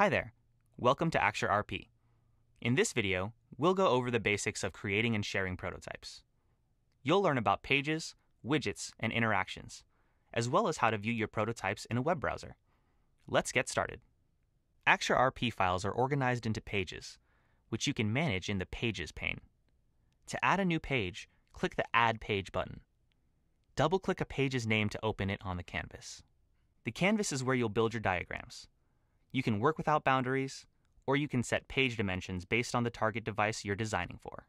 Hi there, welcome to Axure RP. In this video, we'll go over the basics of creating and sharing prototypes. You'll learn about pages, widgets, and interactions, as well as how to view your prototypes in a web browser. Let's get started. Axure RP files are organized into pages, which you can manage in the Pages pane. To add a new page, click the Add Page button. Double-click a page's name to open it on the canvas. The canvas is where you'll build your diagrams. You can work without boundaries, or you can set page dimensions based on the target device you're designing for.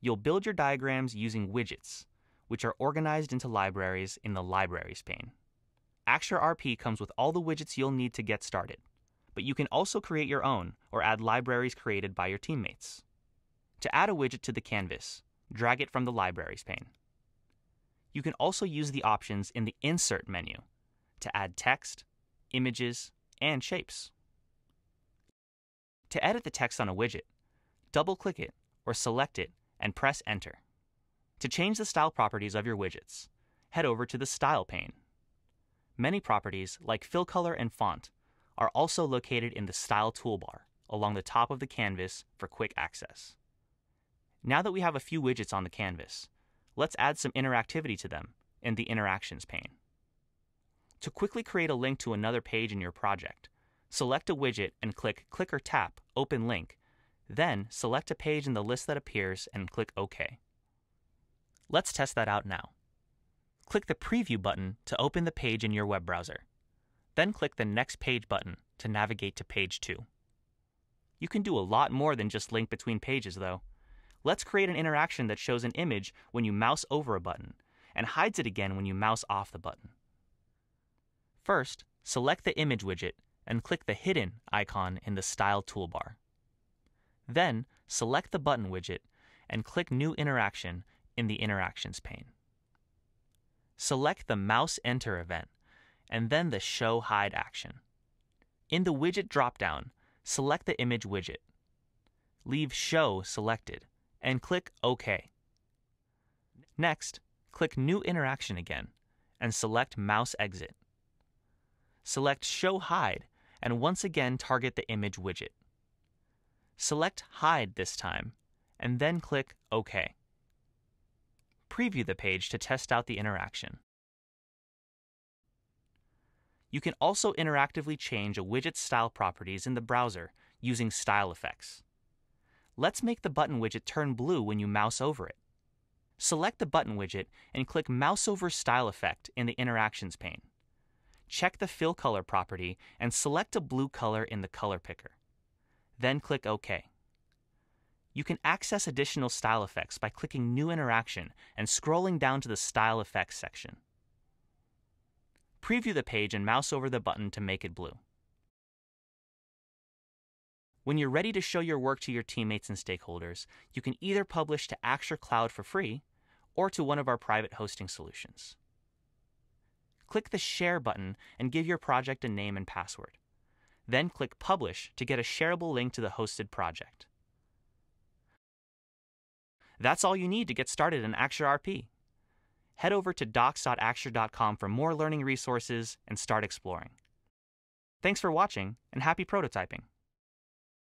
You'll build your diagrams using widgets, which are organized into libraries in the Libraries pane. Axure RP comes with all the widgets you'll need to get started, but you can also create your own or add libraries created by your teammates. To add a widget to the canvas, drag it from the Libraries pane. You can also use the options in the Insert menu to add text, images, and shapes. To edit the text on a widget, double-click it or select it and press Enter. To change the style properties of your widgets, head over to the Style pane. Many properties, like fill color and font, are also located in the Style toolbar along the top of the canvas for quick access. Now that we have a few widgets on the canvas, let's add some interactivity to them in the Interactions pane. To quickly create a link to another page in your project, select a widget and click Click or Tap Open Link, then select a page in the list that appears and click OK. Let's test that out now. Click the Preview button to open the page in your web browser. Then click the Next Page button to navigate to page 2. You can do a lot more than just link between pages, though. Let's create an interaction that shows an image when you mouse over a button and hides it again when you mouse off the button. First, select the Image widget and click the Hidden icon in the Style toolbar. Then, select the Button widget and click New Interaction in the Interactions pane. Select the Mouse Enter event and then the Show Hide action. In the Widget dropdown, select the Image widget. Leave Show selected and click OK. Next, click New Interaction again and select Mouse Exit. Select Show Hide and once again target the Image widget. Select Hide this time and then click OK. Preview the page to test out the interaction. You can also interactively change a widget's style properties in the browser using style effects. Let's make the button widget turn blue when you mouse over it. Select the button widget and click Mouse over Style Effect in the Interactions pane. Check the Fill Color property and select a blue color in the color picker. Then click OK. You can access additional style effects by clicking New Interaction and scrolling down to the Style Effects section. Preview the page and mouse over the button to make it blue. When you're ready to show your work to your teammates and stakeholders, you can either publish to Axure Cloud for free or to one of our private hosting solutions. Click the Share button and give your project a name and password. Then click Publish to get a shareable link to the hosted project. That's all you need to get started in Axure RP. Head over to docs.axure.com for more learning resources and start exploring. Thanks for watching and happy prototyping.